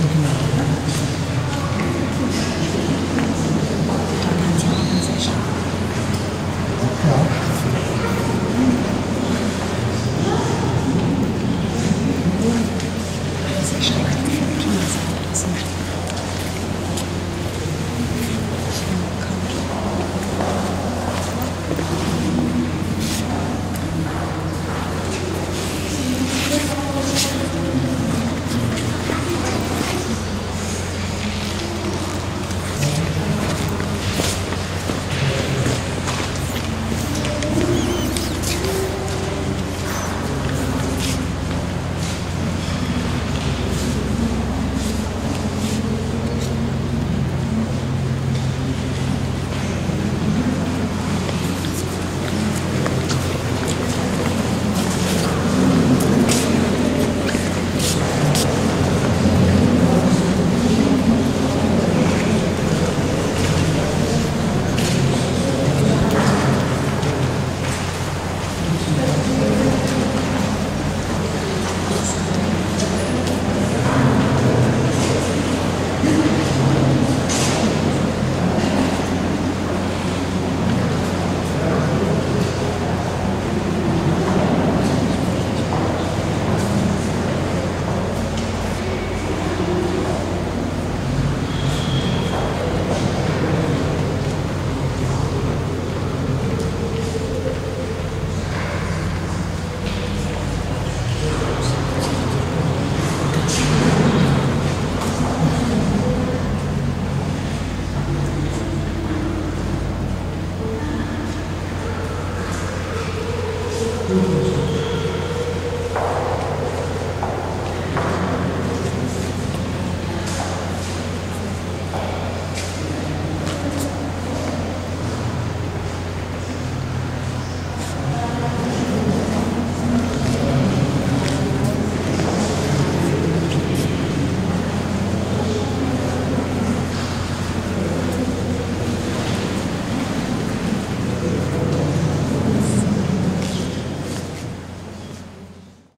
Tahun aja. Deus.